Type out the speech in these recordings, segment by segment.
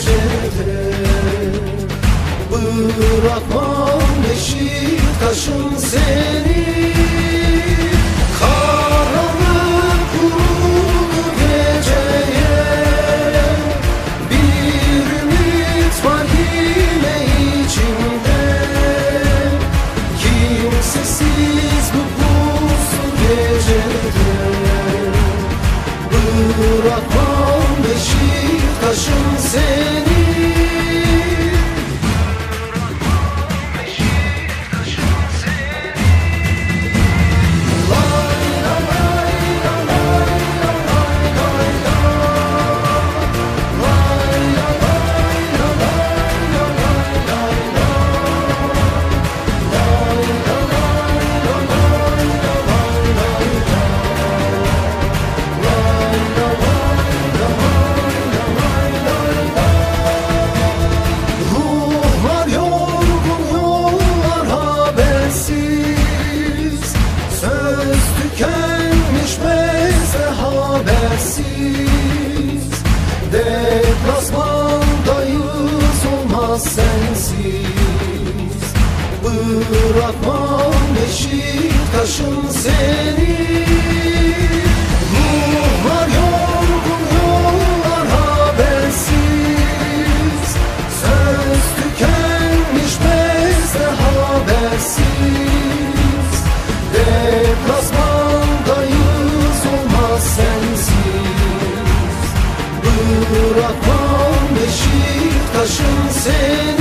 gecede Bırakmam Beşiktaş'ın çaresiz Deplasmandayız olmaz sensiz. Bırakmam Beşiktaş'ım seni. Kaşım seni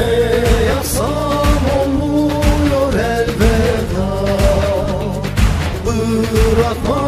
Ne yapsam elveda. Bırakma